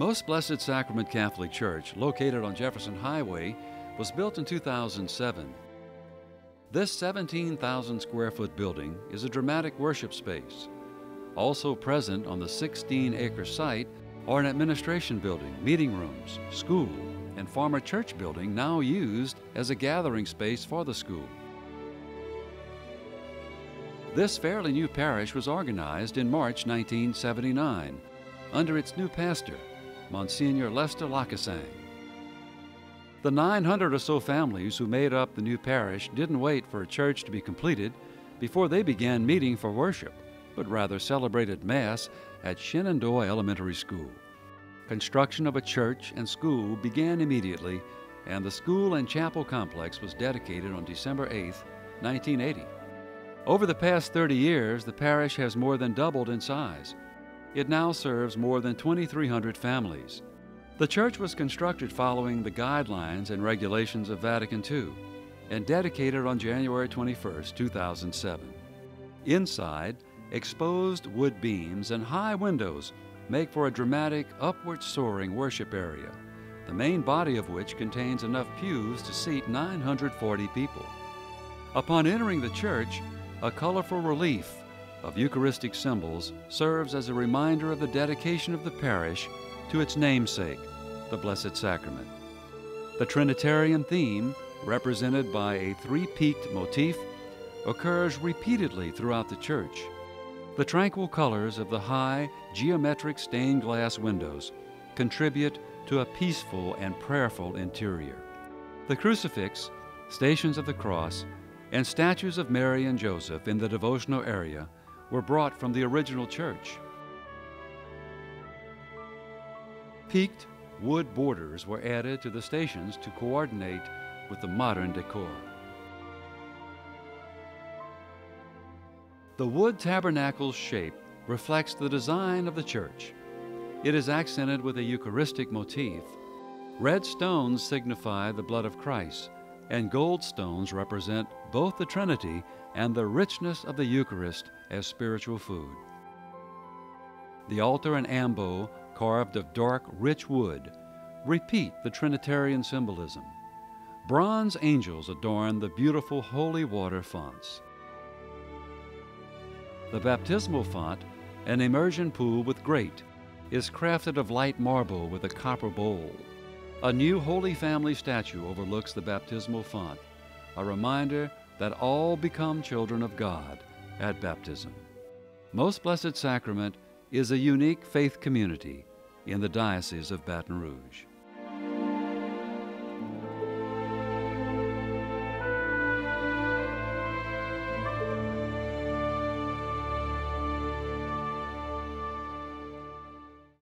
Most Blessed Sacrament Catholic Church, located on Jefferson Highway, was built in 2007. This 17,000 square foot building is a dramatic worship space. Also present on the 16 acre site are an administration building, meeting rooms, school, and former church building now used as a gathering space for the school. This fairly new parish was organized in March 1979 under its new pastor, Monsignor Lester Lacasang. The 900 or so families who made up the new parish didn't wait for a church to be completed before they began meeting for worship, but rather celebrated Mass at Shenandoah Elementary School. Construction of a church and school began immediately, and the school and chapel complex was dedicated on December 8, 1980. Over the past 30 years, the parish has more than doubled in size. It now serves more than 2,300 families. The church was constructed following the guidelines and regulations of Vatican II and dedicated on January 21, 2007. Inside, exposed wood beams and high windows make for a dramatic, upward soaring worship area, the main body of which contains enough pews to seat 940 people. Upon entering the church, a colorful relief of Eucharistic symbols serves as a reminder of the dedication of the parish to its namesake, the Blessed Sacrament. The Trinitarian theme, represented by a three peaked motif, occurs repeatedly throughout the church. The tranquil colors of the high, geometric stained glass windows contribute to a peaceful and prayerful interior. The crucifix, stations of the cross, and statues of Mary and Joseph in the devotional area were brought from the original church. Peaked wood borders were added to the stations to coordinate with the modern decor. The wood tabernacle's shape reflects the design of the church. It is accented with a Eucharistic motif. Red stones signify the blood of Christ, and gold stones represent both the Trinity and the richness of the Eucharist as spiritual food. The altar and ambo, carved of dark, rich wood, repeat the Trinitarian symbolism. Bronze angels adorn the beautiful holy water fonts. The baptismal font, an immersion pool with grate, is crafted of light marble with a copper bowl. A new Holy Family statue overlooks the baptismal font, a reminder that all become children of God at baptism. Most Blessed Sacrament is a unique faith community in the Diocese of Baton Rouge.